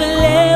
blame